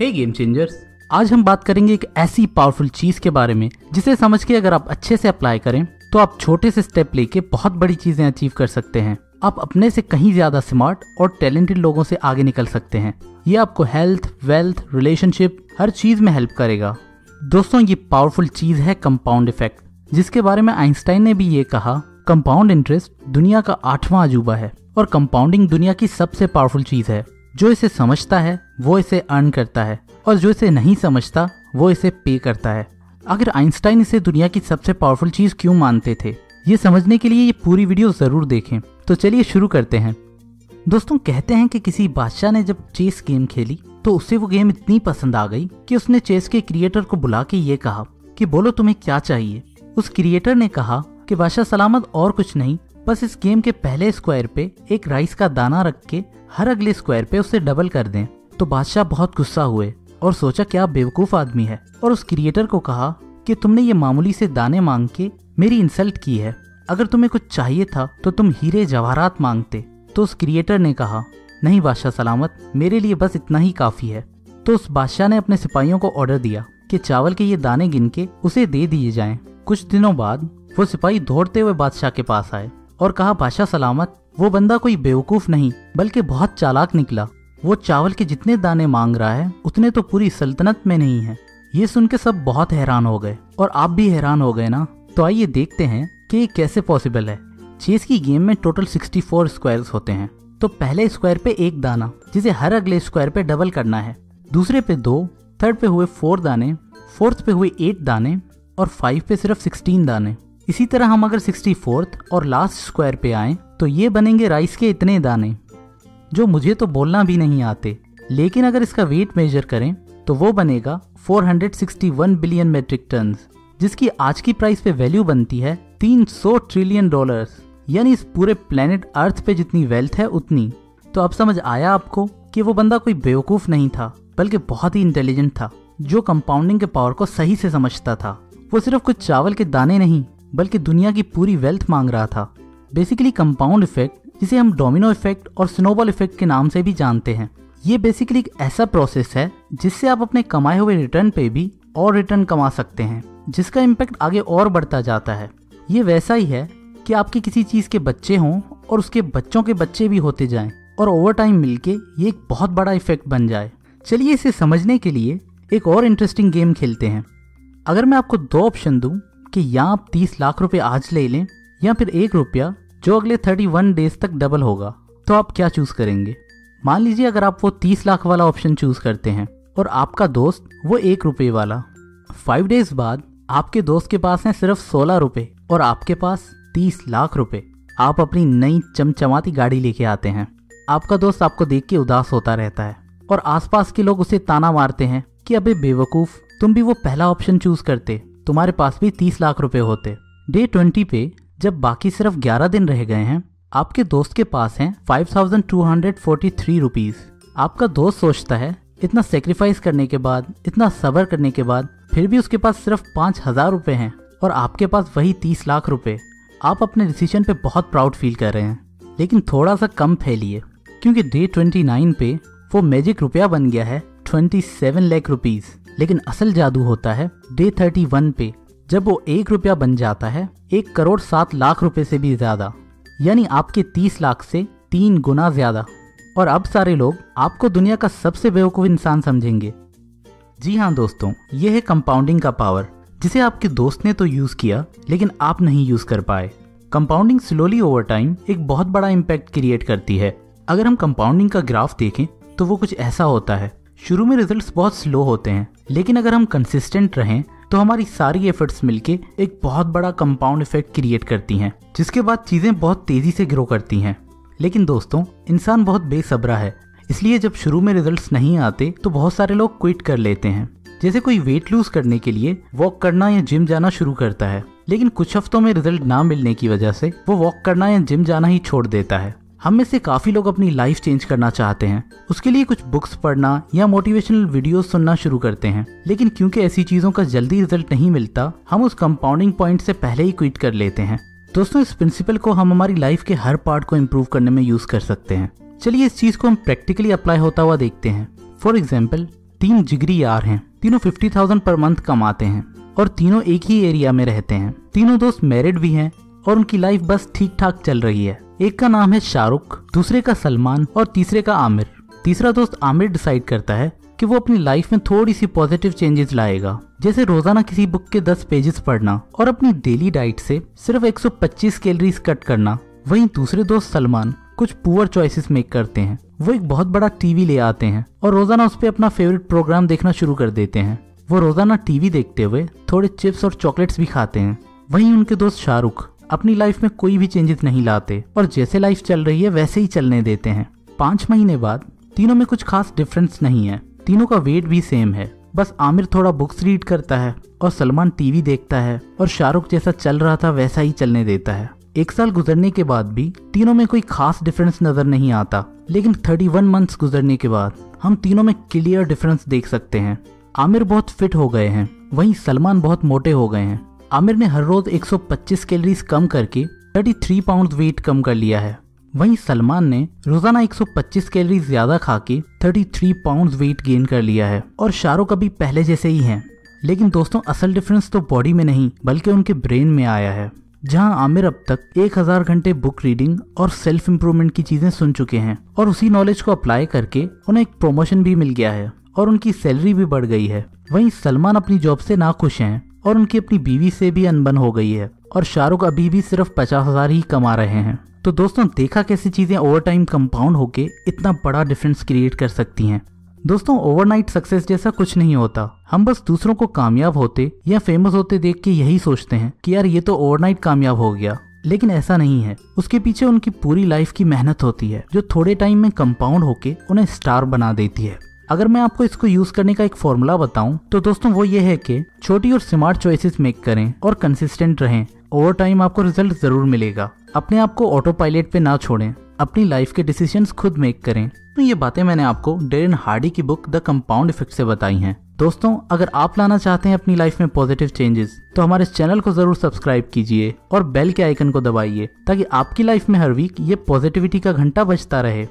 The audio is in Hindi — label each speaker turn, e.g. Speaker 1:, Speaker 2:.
Speaker 1: हे गेम चेंजर्स आज हम बात करेंगे एक ऐसी पावरफुल चीज़ के बारे में, जिसे समझ के अगर आप अच्छे से अप्लाई करें तो आप छोटे से स्टेप लेके बहुत बड़ी चीज़ें अचीव कर सकते हैं। आप अपने से कहीं ज़्यादा स्मार्ट और टैलेंटेड लोगों से आगे निकल सकते हैं। ये आपको हेल्थ वेल्थ रिलेशनशिप हर चीज़ में हेल्प करेगा। दोस्तों, ये पावरफुल चीज़ है कंपाउंड इफ़ेक्ट जिसके बारे में आइंस्टाइन ने भी ये कहा कंपाउंड इंटरेस्ट दुनिया का आठवां अजूबा है और कंपाउंडिंग दुनिया की सबसे पावरफुल चीज़ है। जो इसे समझता है, वो इसे अर्न करता है, और जो इसे नहीं समझता, वो इसे पे करता है। अगर आइंस्टाइन इसे दुनिया की सबसे पावरफुल चीज़ क्यों मानते थे? ये समझने के लिए ये पूरी वीडियो ज़रूर देखें। तो चलिए शुरू करते हैं। दोस्तों, कहते हैं कि किसी बादशाह ने जब चेस गेम खेली तो उसे वो गेम इतनी पसंद आ गई कि उसने चेस के क्रिएटर को बुला के ये कहा कि, बोलो तुम्हें क्या चाहिए? उस क्रिएटर ने कहा कि, बादशाह सलामत और कुछ नहीं बस इस गेम के पहले स्क्वायर पे एक राइस का दाना रख के हर अगले स्क्वायर पे उसे डबल कर दें। तो बादशाह बहुत गुस्सा हुए और सोचा, क्या बेवकूफ़ आदमी है? और उस क्रिएटर को कहा कि, तुमने ये मामूली से दाने मांग के मेरी इंसल्ट की है। अगर तुम्हें कुछ चाहिए था तो तुम हीरे जवाहरात मांगते। तो उस क्रिएटर ने कहा, नहीं बादशाह सलामत, मेरे लिए बस इतना ही काफ़ी है। तो उस बादशाह ने अपने सिपाहियों को ऑर्डर दिया कि चावल के ये दाने गिन के उसे दे दिए जाएँ। कुछ दिनों बाद वो सिपाही दौड़ते हुए बादशाह के पास आए। और कहा, बादशाह सलामत, वो बंदा कोई बेवकूफ़ नहीं, बल्कि बहुत चालाक निकला। वो चावल के जितने दाने मांग रहा है, उतने तो पूरी सल्तनत में नहीं है। ये सुन के सब बहुत हैरान हो गए। और आप भी हैरान हो गए ना? तो आइए देखते हैं कि ये कैसे पॉसिबल है। चेस की गेम में टोटल 64 स्क्वायर्स होते हैं। तो पहले स्क्वायर पे एक दाना, जिसे हर अगले स्क्वायर पे डबल करना है। दूसरे पे दो, थर्ड पे हुए फोर दाने, फोर्थ पे हुए एट दाने, और फाइव पे सिर्फ़ सिक्सटीन दाने। इसी तरह हम अगर सिक्सटी फोर्थ और लास्ट स्क्वायर पे आए तो ये बनेंगे राइस के इतने दाने, जो मुझे तो बोलना भी नहीं आते। लेकिन अगर इसका वेट मेजर करें तो वो बनेगा 461 बिलियन मेट्रिक टन जिसकी आज की प्राइस पे वैल्यू बनती है 300 ट्रिलियन डॉलर्स यानी इस पूरे प्लेनेट अर्थ पे जितनी वेल्थ है, उतनी। तो अब समझ आया आपको कि वो बंदा कोई बेवकूफ़ नहीं था, बल्कि बहुत ही इंटेलिजेंट था, जो कंपाउंडिंग के पावर को सही से समझता था। वो सिर्फ़ कुछ चावल के दाने नहीं बल्कि दुनिया की पूरी वेल्थ मांग रहा था। बेसिकली कंपाउंड इफ़ेक्ट जिसे हम डोमिनो इफ़ेक्ट और स्नोबॉल इफ़ेक्ट के नाम से भी जानते हैं। ये बेसिकली एक ऐसा प्रोसेस है, जिससे आप अपने कमाए हुए रिटर्न पे भी और रिटर्न कमा सकते हैं, जिसका इम्पैक्ट आगे और बढ़ता जाता है। ये वैसा ही है कि आपके किसी चीज़ के बच्चे हों और उसके बच्चों के बच्चे भी होते जाएँ और ओवर टाइम मिलके ये एक बहुत बड़ा इफ़ेक्ट बन जाए। चलिए इसे समझने के लिए एक और इंटरेस्टिंग गेम खेलते हैं। अगर मैं आपको दो ऑप्शन दूँ कि या आप तीस लाख रुपए आज ले लें, या फिर एक रुपया, जो अगले थर्टी वन डेज़ तक डबल होगा तो आप क्या चूज़ करेंगे? मान लीजिए अगर आप वो तीस लाख वाला ऑप्शन चूज़ करते हैं, और आपका दोस्त वो एक रुपये वाला। फाइव डेज़ बाद आपके दोस्त के पास है सिर्फ़ सोलह रुपए और आपके पास तीस लाख रुपए आप अपनी नई चमचमाती गाड़ी लेके आते हैं। आपका दोस्त आपको देख के उदास होता रहता है, और आसपास के लोग उसे ताना मारते हैं कि अबे बेवकूफ़, तुम भी वो पहला ऑप्शन चूज़ करते। तुम्हारे पास भी तीस लाख रुपए होते। डे ट्वेंटी पे, जब बाकी सिर्फ़ ग्यारह दिन रह गए हैं, आपके दोस्त के पास हैं five thousand two hundred forty three rupees आपका दोस्त सोचता है, इतना सेक्रीफाइस करने के बाद, इतना सबर करने के बाद, फिर भी उसके पास सिर्फ़ पाँच हज़ार रुपए हैं, और आपके पास वही तीस लाख रुपए। आप अपने डिसीज़न पे बहुत प्राउड फील कर रहे हैं, लेकिन थोड़ा सा कम फैलिए, क्योंकि डे ट्वेंटी नाइन पे, वो मैजिक रुपया बन गया है ट्वेंटी सेवन लाख रुपीज़ लेकिन असल जादू होता है डे थर्टी वन पे, जब वो एक रुपया बन जाता है, एक करोड़ सात लाख रुपए से भी ज़्यादा। यानी आपके तीस लाख से तीन गुना ज़्यादा। और अब सारे लोग आपको दुनिया का सबसे बेवकूफ़ इंसान समझेंगे। जी हाँ दोस्तों ये है कंपाउंडिंग का पावर जिसे आपके दोस्त ने तो यूज़ किया, लेकिन आप नहीं यूज़ कर पाए। कंपाउंडिंग स्लोली ओवर टाइम एक बहुत बड़ा इम्पैक्ट क्रिएट करती है। अगर हम कंपाउंडिंग का ग्राफ देखें तो वो कुछ ऐसा होता है। शुरू में रिजल्ट्स बहुत स्लो होते हैं, लेकिन अगर हम कंसिस्टेंट रहें तो हमारी सारी एफर्ट्स मिलके एक बहुत बड़ा कंपाउंड इफ़ेक्ट क्रिएट करती हैं, जिसके बाद चीज़ें बहुत तेज़ी से ग्रो करती हैं। लेकिन दोस्तों, इंसान बहुत बेसब्रा है, इसलिए जब शुरू में रिजल्ट्स नहीं आते तो बहुत सारे लोग क्विट कर लेते हैं। जैसे कोई वेट लूज करने के लिए वॉक करना या जिम जाना शुरू करता है, लेकिन कुछ हफ्तों में रिज़ल्ट ना मिलने की वजह से वो वॉक करना या जिम जाना ही छोड़ देता है। हम में से काफ़ी लोग अपनी लाइफ चेंज करना चाहते हैं। उसके लिए कुछ बुक्स पढ़ना या मोटिवेशनल वीडियोस सुनना शुरू करते हैं। लेकिन क्योंकि ऐसी चीज़ों का जल्दी रिज़ल्ट नहीं मिलता, हम उस कंपाउंडिंग पॉइंट से पहले ही क्विट कर लेते हैं। दोस्तों, इस प्रिंसिपल को हम हमारी लाइफ के हर पार्ट को इम्प्रूव करने में यूज़ कर सकते हैं। चलिए इस चीज़ को हम प्रैक्टिकली अप्लाई होता हुआ देखते हैं। फॉर एग्ज़ाम्पल तीन जिगरी यार हैं। तीनों फिफ्टी थाउज़ेंड पर मंथ कमाते हैं और तीनों एक ही एरिया में रहते हैं। तीनों दोस्त मैरिड भी हैं। और उनकी लाइफ बस ठीक ठाक चल रही है। एक का नाम है शाहरुख, दूसरे का सलमान और तीसरे का आमिर। तीसरा दोस्त आमिर डिसाइड करता है कि वो अपनी लाइफ में थोड़ी सी पॉजिटिव चेंजेस लाएगा। जैसे रोज़ाना किसी बुक के 10 पेजेस पढ़ना और अपनी डेली डाइट से सिर्फ़ 125 कैलोरीज कट करना। वहीं दूसरे दोस्त सलमान कुछ पुअर चॉइसेस मेक करते हैं। वो एक बहुत बड़ा टीवी ले आते हैं और रोज़ाना उस पर अपना फेवरेट प्रोग्राम देखना शुरू कर देते हैं। वो रोज़ाना टीवी देखते हुए थोड़े चिप्स और चॉकलेट्स भी खाते हैं। वहीं उनके दोस्त शाहरुख अपनी लाइफ में कोई भी चेंजेस नहीं लाते, और जैसे लाइफ चल रही है, वैसे ही चलने देते हैं। पाँच महीने बाद, तीनों में कुछ खास डिफरेंस नहीं है। तीनों का वेट भी सेम है। बस आमिर थोड़ा बुक्स रीड करता है, और सलमान टीवी देखता है, और शाहरुख जैसा चल रहा था, वैसा ही चलने देता है। एक साल गुजरने के बाद भी, तीनों में कोई खास डिफरेंस नज़र नहीं आता। लेकिन 31 मंथ्स गुजरने के बाद, हम तीनों में क्लियर डिफरेंस देख सकते हैं। आमिर बहुत फिट हो गए हैं। वहीं सलमान बहुत मोटे हो गए हैं। आमिर ने हर रोज 125 कैलोरीज कम करके 33 पाउंड वेट कम कर लिया है। वहीं सलमान ने रोज़ाना 125 कैलोरी ज़्यादा खा के 33 पाउंड वेट गेन कर लिया है और शाहरुख अभी पहले जैसे ही हैं। लेकिन दोस्तों, असल डिफरेंस तो बॉडी में नहीं, बल्कि उनके ब्रेन में आया है, जहाँ आमिर अब तक 1000 घंटे बुक रीडिंग और सेल्फ इम्प्रूवमेंट की चीज़ें सुन चुके हैं और उसी नॉलेज को अप्लाई करके उन्हें एक प्रमोशन भी मिल गया है और उनकी सैलरी भी बढ़ गई है। वहीं सलमान अपनी जॉब से ना खुश हैं। और उनकी अपनी बीवी से भी अनबन हो गई है और शाहरुख अभी भी सिर्फ़ पचास हज़ार ही कमा रहे हैं। तो दोस्तों, देखा कैसी चीज़ें ओवर टाइम कंपाउंड होके इतना बड़ा डिफरेंस क्रिएट कर सकती हैं। दोस्तों ओवरनाइट सक्सेस जैसा कुछ नहीं होता। हम बस दूसरों को कामयाब होते या फ़ेमस होते देख के यही सोचते हैं कि यार ये तो ओवरनाइट कामयाब हो गया। लेकिन ऐसा नहीं है। उसके पीछे उनकी पूरी लाइफ की मेहनत होती है, जो थोड़े टाइम में कंपाउंड होके उन्हें स्टार बना देती है। अगर मैं आपको इसको यूज़ करने का एक फॉर्मूला बताऊँ तो दोस्तों वो ये है कि छोटी और स्मार्ट चॉइसेस मेक करें और कंसिस्टेंट रहें। ओवर टाइम आपको रिज़ल्ट ज़रूर मिलेगा। अपने आप को ऑटो पायलट पे ना छोड़ें। अपनी लाइफ के डिसीज़न खुद मेक करें। तो ये बातें मैंने आपको डेरन हार्डी की बुक द कंपाउंड इफ़ेक्ट से बताई हैं। दोस्तों, अगर आप लाना चाहते हैं अपनी लाइफ में पॉजिटिव चेंजेस तो हमारे चैनल को ज़रूर सब्सक्राइब कीजिए और बेल के आइकन को दबाइए, ताकि आपकी लाइफ में हर वीक ये पॉजिटिविटी का घंटा बजता रहे।